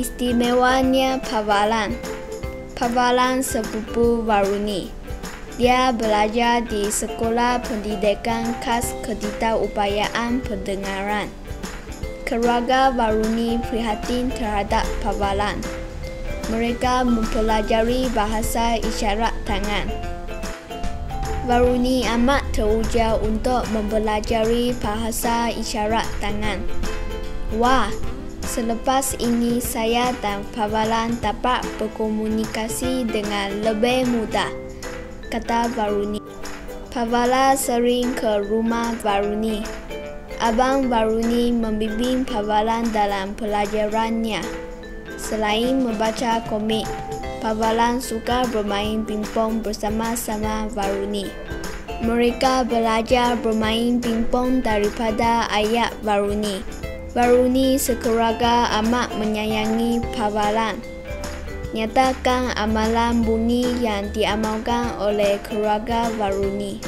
Istimewanya Pavalan Pavalan sepupu Varuni Dia belajar di Sekolah Pendidikan Khas Ketidakupayaan Pendengaran. Keluarga Varuni prihatin terhadap Pavalan Mereka mempelajari bahasa isyarat tangan. Varuni amat teruja untuk mempelajari bahasa isyarat tangan. Wah, Selepas ini saya dan Pavalan dapat berkomunikasi dengan lebih mudah, kata Varuni. Pavala sering ke rumah Varuni. Abang Varuni membimbing Pavalan dalam pelajarannya. Selain membaca komik, Pavalan suka bermain pingpong bersama-sama Varuni. Mereka belajar bermain pingpong daripada ayat Varuni. Baruni sekeluarga amat menyayangi Pavalan. Nyatakan amalan bunyi yang diamalkan oleh keluarga Varuni.